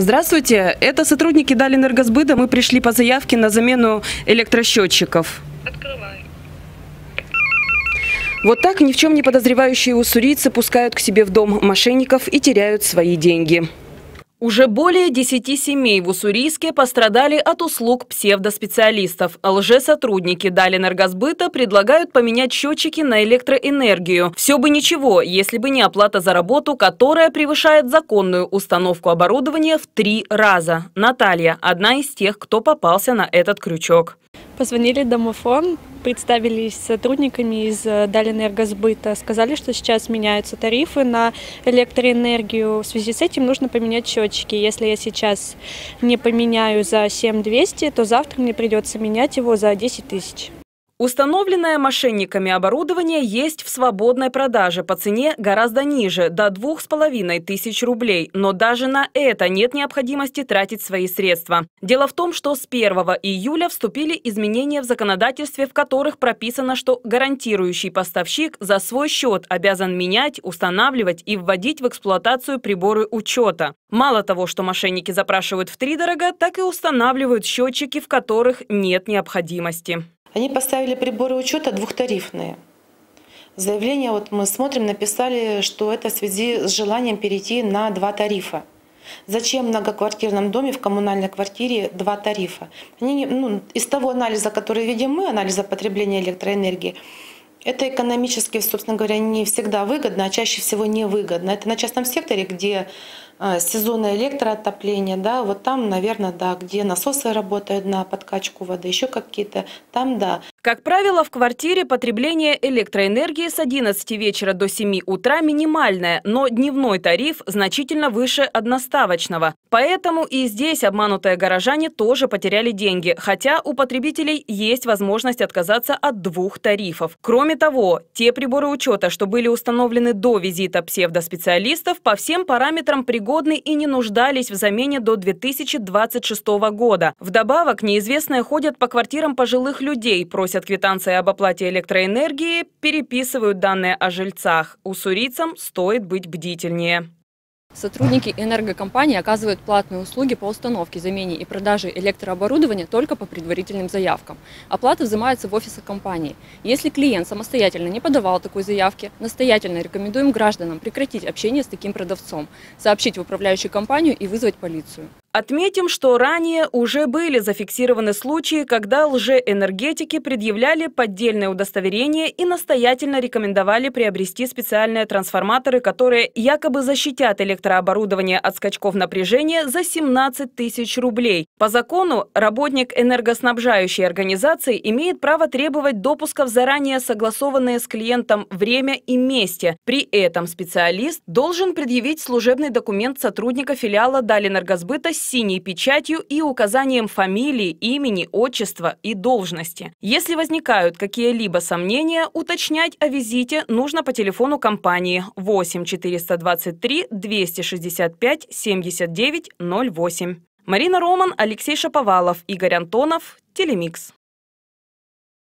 Здравствуйте, это сотрудники Далинергосбыта. Мы пришли по заявке на замену электросчетчиков. Открывай. Вот так ни в чем не подозревающие уссурийцы пускают к себе в дом мошенников и теряют свои деньги. Уже более 10 семей в Уссурийске пострадали от услуг псевдоспециалистов. Лжесотрудники Далинергосбыта предлагают поменять счетчики на электроэнергию. Все бы ничего, если бы не оплата за работу, которая превышает законную установку оборудования в три раза. Наталья – одна из тех, кто попался на этот крючок. Позвонили домофон, представились сотрудниками из э, Даленергосбыта, сказали, что сейчас меняются тарифы на электроэнергию. В связи с этим нужно поменять счетчики. Если я сейчас не поменяю за 7200, то завтра мне придется менять его за 10 тысяч. Установленное мошенниками оборудование есть в свободной продаже по цене гораздо ниже, до двух с половиной тысяч рублей, но даже на это нет необходимости тратить свои средства. Дело в том, что с 1 июля вступили изменения в законодательстве, в которых прописано, что гарантирующий поставщик за свой счет обязан менять, устанавливать и вводить в эксплуатацию приборы учета. Мало того, что мошенники запрашивают в три дорога, так и устанавливают счетчики, в которых нет необходимости. Они поставили приборы учета двухтарифные. Заявление, вот мы смотрим, написали, что это в связи с желанием перейти на два тарифа. Зачем в многоквартирном доме, в коммунальной квартире два тарифа? Они, ну, из того анализа, который видим мы, анализа потребления электроэнергии, это экономически, собственно говоря, не всегда выгодно, а чаще всего невыгодно. Это на частном секторе, где сезонное электроотопление, да, вот там, наверное, да, где насосы работают на подкачку воды, еще какие-то, там да. Как правило, в квартире потребление электроэнергии с 11 вечера до 7 утра минимальное, но дневной тариф значительно выше одноставочного. Поэтому и здесь обманутые горожане тоже потеряли деньги, хотя у потребителей есть возможность отказаться от двух тарифов. Кроме того, те приборы учета, что были установлены до визита псевдоспециалистов, по всем параметрам пригодны и не нуждались в замене до 2026 года. Вдобавок, неизвестные ходят по квартирам пожилых людей, просят квитанции об оплате электроэнергии, переписывают данные о жильцах. Уссурийцам стоит быть бдительнее. Сотрудники энергокомпании оказывают платные услуги по установке, замене и продаже электрооборудования только по предварительным заявкам. Оплата взимается в офисах компании. Если клиент самостоятельно не подавал такой заявки, настоятельно рекомендуем гражданам прекратить общение с таким продавцом, сообщить в управляющую компанию и вызвать полицию. Отметим, что ранее уже были зафиксированы случаи, когда лжеэнергетики предъявляли поддельное удостоверение и настоятельно рекомендовали приобрести специальные трансформаторы, которые якобы защитят электрооборудование от скачков напряжения за 17 тысяч рублей. По закону работник энергоснабжающей организации имеет право требовать допуска в заранее согласованные с клиентом время и месте. При этом специалист должен предъявить служебный документ сотрудника филиала Далинергосбыта синей печатью и указанием фамилии, имени, отчества и должности. Если возникают какие-либо сомнения, уточнять о визите нужно по телефону компании 8 423 265 79 08. Марина Роман, Алексей Шаповалов, Игорь Антонов, Телемикс.